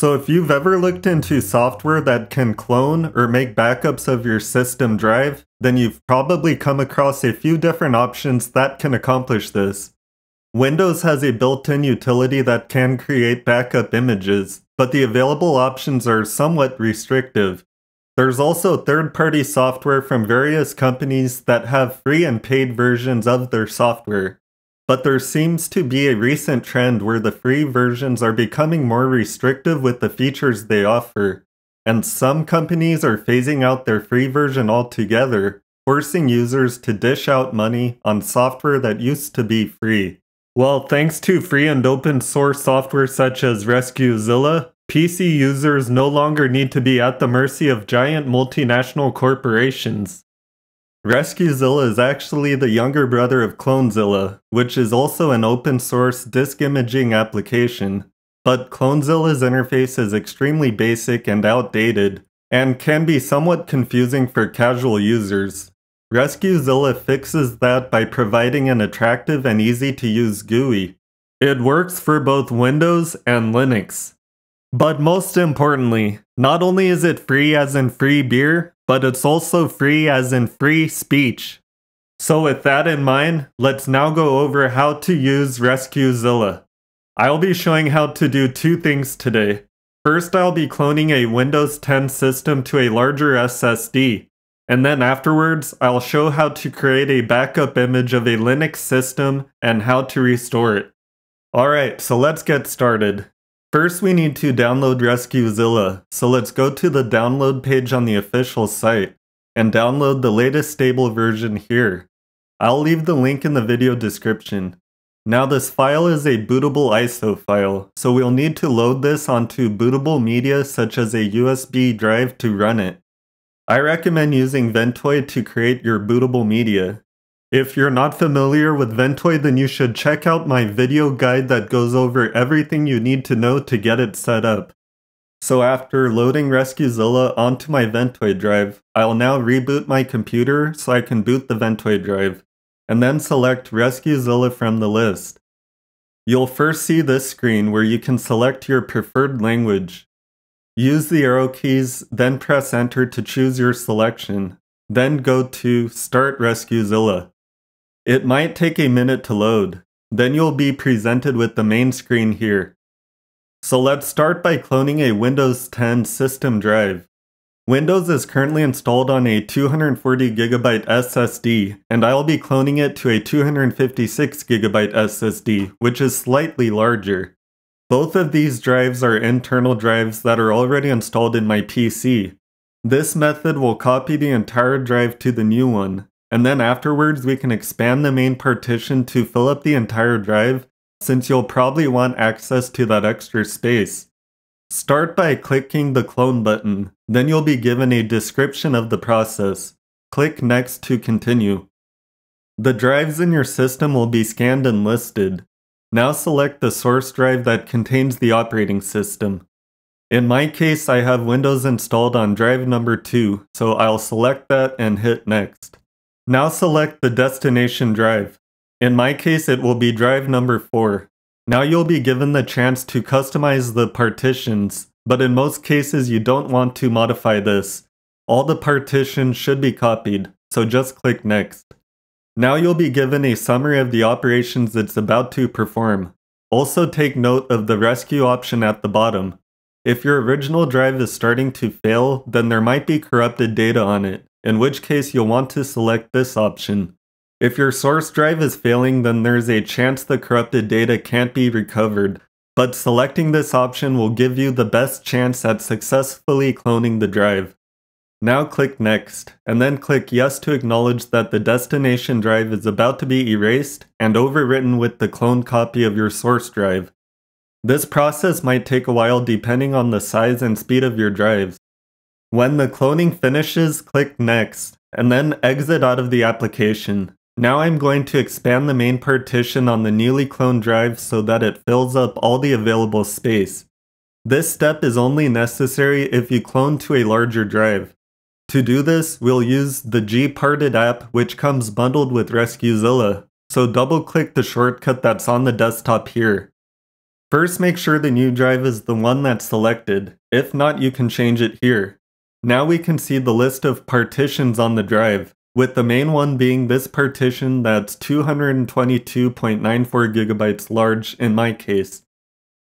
So if you've ever looked into software that can clone or make backups of your system drive, then you've probably come across a few different options that can accomplish this. Windows has a built-in utility that can create backup images, but the available options are somewhat restrictive. There's also third-party software from various companies that have free and paid versions of their software. But there seems to be a recent trend where the free versions are becoming more restrictive with the features they offer, and some companies are phasing out their free version altogether, forcing users to dish out money on software that used to be free. Well, thanks to free and open source software such as RescueZilla, PC users no longer need to be at the mercy of giant multinational corporations. RescueZilla is actually the younger brother of CloneZilla, which is also an open source disk imaging application. But CloneZilla's interface is extremely basic and outdated, and can be somewhat confusing for casual users. RescueZilla fixes that by providing an attractive and easy to use GUI. It works for both Windows and Linux. But most importantly, not only is it free as in free beer, but it's also free as in free speech. So with that in mind, let's now go over how to use RescueZilla. I'll be showing how to do two things today. First, I'll be cloning a Windows 10 system to a larger SSD, and then afterwards, I'll show how to create a backup image of a Linux system and how to restore it. Alright, so let's get started. First, we need to download RescueZilla, so let's go to the download page on the official site and download the latest stable version here. I'll leave the link in the video description. Now this file is a bootable ISO file, so we'll need to load this onto bootable media such as a USB drive to run it. I recommend using Ventoy to create your bootable media, if you're not familiar with Ventoy, then you should check out my video guide that goes over everything you need to know to get it set up. So after loading RescueZilla onto my Ventoy drive, I'll now reboot my computer so I can boot the Ventoy drive, and then select RescueZilla from the list. You'll first see this screen where you can select your preferred language. Use the arrow keys, then press enter to choose your selection, then go to Start RescueZilla. It might take a minute to load, then you'll be presented with the main screen here. So let's start by cloning a Windows 10 system drive. Windows is currently installed on a 240GB SSD, and I'll be cloning it to a 256GB SSD, which is slightly larger. Both of these drives are internal drives that are already installed in my PC. This method will copy the entire drive to the new one, and then afterwards we can expand the main partition to fill up the entire drive since you'll probably want access to that extra space. Start by clicking the clone button, then you'll be given a description of the process. Click next to continue. The drives in your system will be scanned and listed. Now select the source drive that contains the operating system. In my case, I have Windows installed on drive number 2, so I'll select that and hit next. Now select the destination drive. In my case, it will be drive number 4. Now you'll be given the chance to customize the partitions, but in most cases you don't want to modify this. All the partitions should be copied, so just click next. Now you'll be given a summary of the operations it's about to perform. Also take note of the rescue option at the bottom. If your original drive is starting to fail, then there might be corrupted data on it in which case you'll want to select this option. If your source drive is failing, then there's a chance the corrupted data can't be recovered, but selecting this option will give you the best chance at successfully cloning the drive. Now click Next, and then click Yes to acknowledge that the destination drive is about to be erased and overwritten with the cloned copy of your source drive. This process might take a while depending on the size and speed of your drives, when the cloning finishes, click Next, and then exit out of the application. Now I'm going to expand the main partition on the newly cloned drive so that it fills up all the available space. This step is only necessary if you clone to a larger drive. To do this, we'll use the Gparted app which comes bundled with RescueZilla, so double click the shortcut that's on the desktop here. First make sure the new drive is the one that's selected, if not you can change it here. Now we can see the list of partitions on the drive, with the main one being this partition that's 222.94 gigabytes large in my case.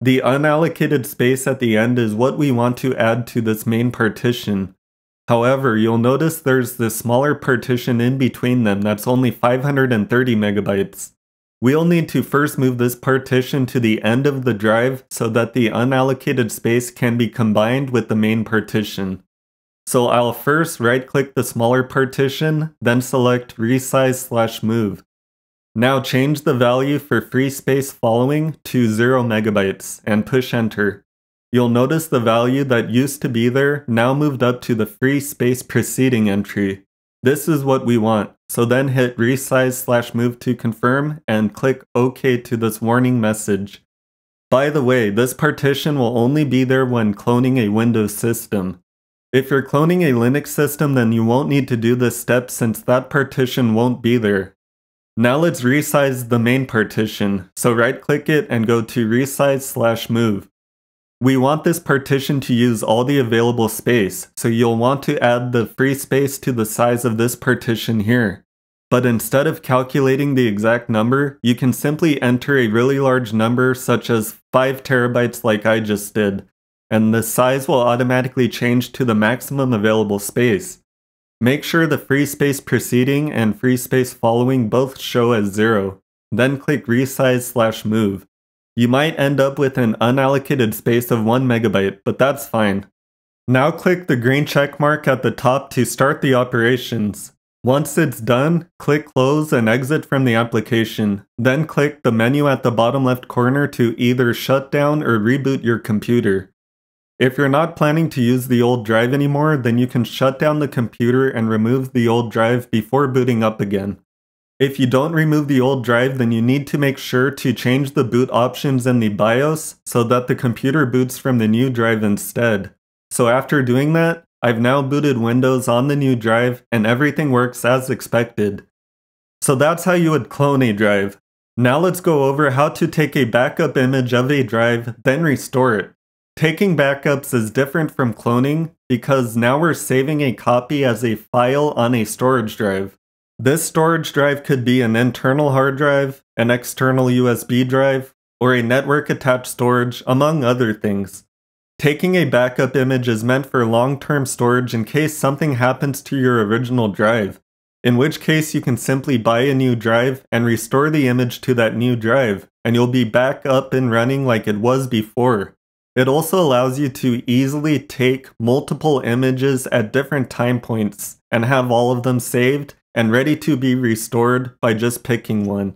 The unallocated space at the end is what we want to add to this main partition. However, you'll notice there's this smaller partition in between them that's only 530 megabytes. We'll need to first move this partition to the end of the drive so that the unallocated space can be combined with the main partition. So I'll first right click the smaller partition, then select resize slash move. Now change the value for free space following to 0 megabytes and push enter. You'll notice the value that used to be there now moved up to the free space preceding entry. This is what we want, so then hit resize slash move to confirm and click OK to this warning message. By the way, this partition will only be there when cloning a Windows system. If you're cloning a Linux system, then you won't need to do this step since that partition won't be there. Now let's resize the main partition, so right click it and go to resize slash move. We want this partition to use all the available space, so you'll want to add the free space to the size of this partition here. But instead of calculating the exact number, you can simply enter a really large number such as 5 terabytes like I just did, and the size will automatically change to the maximum available space. Make sure the free space preceding and free space following both show as 0, then click resize slash move. You might end up with an unallocated space of 1 megabyte, but that's fine. Now click the green check mark at the top to start the operations. Once it's done, click close and exit from the application. Then click the menu at the bottom left corner to either shut down or reboot your computer. If you're not planning to use the old drive anymore, then you can shut down the computer and remove the old drive before booting up again. If you don't remove the old drive, then you need to make sure to change the boot options in the BIOS so that the computer boots from the new drive instead. So after doing that, I've now booted Windows on the new drive and everything works as expected. So that's how you would clone a drive. Now let's go over how to take a backup image of a drive, then restore it. Taking backups is different from cloning because now we're saving a copy as a file on a storage drive. This storage drive could be an internal hard drive, an external USB drive, or a network attached storage, among other things. Taking a backup image is meant for long term storage in case something happens to your original drive, in which case you can simply buy a new drive and restore the image to that new drive, and you'll be back up and running like it was before. It also allows you to easily take multiple images at different time points and have all of them saved and ready to be restored by just picking one.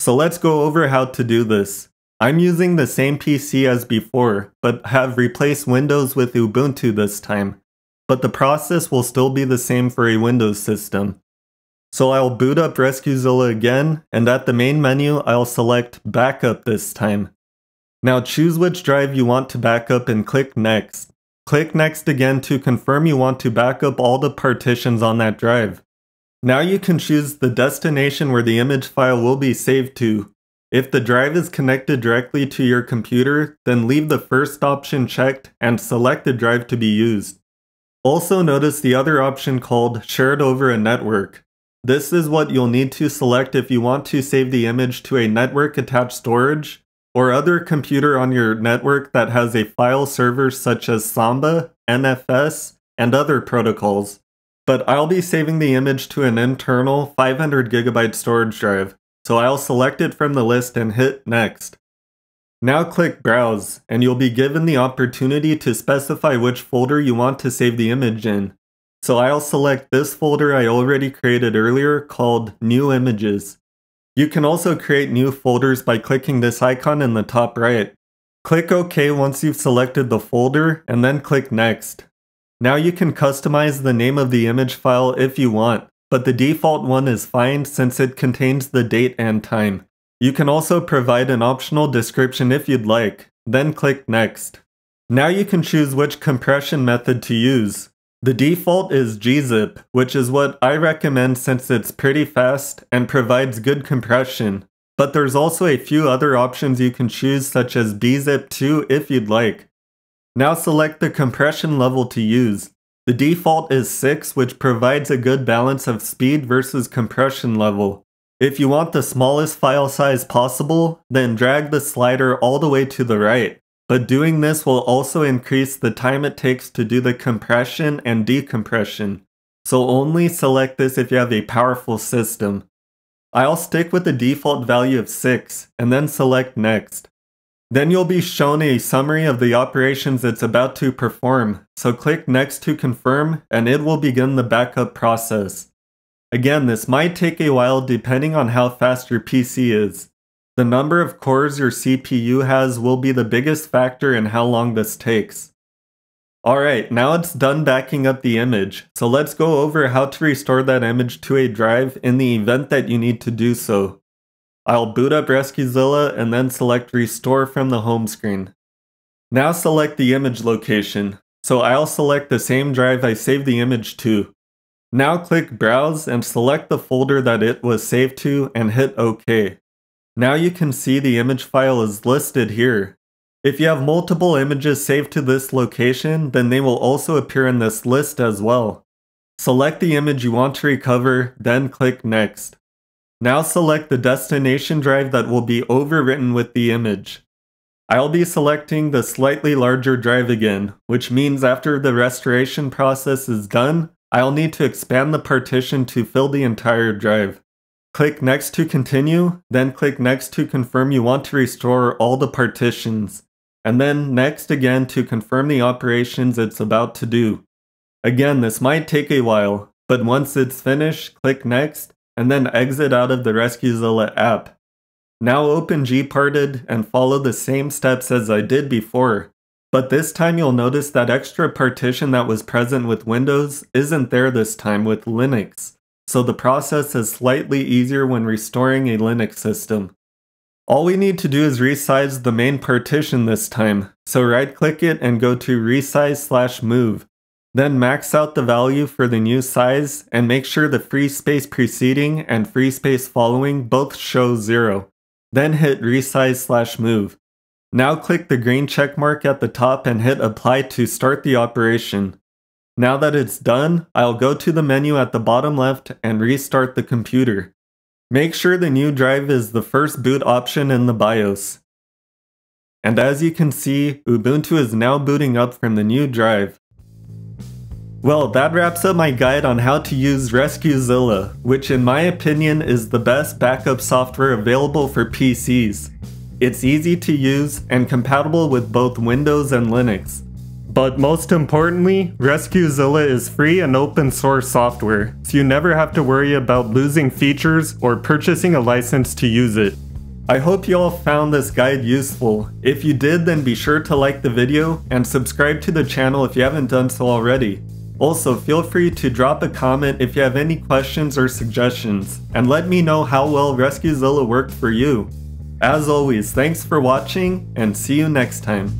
So let's go over how to do this. I'm using the same PC as before, but have replaced Windows with Ubuntu this time. But the process will still be the same for a Windows system. So I'll boot up RescueZilla again, and at the main menu I'll select Backup this time. Now choose which drive you want to backup and click Next. Click Next again to confirm you want to backup all the partitions on that drive. Now you can choose the destination where the image file will be saved to. If the drive is connected directly to your computer, then leave the first option checked and select the drive to be used. Also notice the other option called Shared over a network. This is what you'll need to select if you want to save the image to a network attached storage or other computer on your network that has a file server such as Samba, NFS, and other protocols. But I'll be saving the image to an internal 500 gigabyte storage drive, so I'll select it from the list and hit Next. Now click Browse, and you'll be given the opportunity to specify which folder you want to save the image in. So I'll select this folder I already created earlier called New Images. You can also create new folders by clicking this icon in the top right. Click OK once you've selected the folder, and then click Next. Now you can customize the name of the image file if you want, but the default one is fine since it contains the date and time. You can also provide an optional description if you'd like, then click Next. Now you can choose which compression method to use. The default is gzip, which is what I recommend since it's pretty fast and provides good compression. but there's also a few other options you can choose such as bzip2 if you'd like. Now select the compression level to use. The default is 6 which provides a good balance of speed versus compression level. If you want the smallest file size possible, then drag the slider all the way to the right. But doing this will also increase the time it takes to do the compression and decompression. So only select this if you have a powerful system. I'll stick with the default value of 6 and then select next. Then you'll be shown a summary of the operations it's about to perform, so click next to confirm and it will begin the backup process. Again, this might take a while depending on how fast your PC is. The number of cores your CPU has will be the biggest factor in how long this takes. Alright, now it's done backing up the image, so let's go over how to restore that image to a drive in the event that you need to do so. I'll boot up RescueZilla and then select Restore from the home screen. Now select the image location, so I'll select the same drive I saved the image to. Now click Browse and select the folder that it was saved to and hit OK. Now you can see the image file is listed here. If you have multiple images saved to this location, then they will also appear in this list as well. Select the image you want to recover, then click Next. Now select the destination drive that will be overwritten with the image. I'll be selecting the slightly larger drive again, which means after the restoration process is done, I'll need to expand the partition to fill the entire drive. Click Next to continue, then click Next to confirm you want to restore all the partitions, and then Next again to confirm the operations it's about to do. Again, this might take a while, but once it's finished, click Next, and then exit out of the RescueZilla app. Now open gparted and follow the same steps as I did before, but this time you'll notice that extra partition that was present with Windows isn't there this time with Linux so the process is slightly easier when restoring a Linux system. All we need to do is resize the main partition this time, so right click it and go to resize slash move. Then max out the value for the new size and make sure the free space preceding and free space following both show 0. Then hit resize slash move. Now click the green check mark at the top and hit apply to start the operation. Now that it's done, I'll go to the menu at the bottom left and restart the computer. Make sure the new drive is the first boot option in the BIOS. And as you can see, Ubuntu is now booting up from the new drive. Well, that wraps up my guide on how to use RescueZilla, which in my opinion is the best backup software available for PCs. It's easy to use and compatible with both Windows and Linux. But most importantly, RescueZilla is free and open source software, so you never have to worry about losing features or purchasing a license to use it. I hope you all found this guide useful. If you did, then be sure to like the video and subscribe to the channel if you haven't done so already. Also, feel free to drop a comment if you have any questions or suggestions, and let me know how well RescueZilla worked for you. As always, thanks for watching, and see you next time.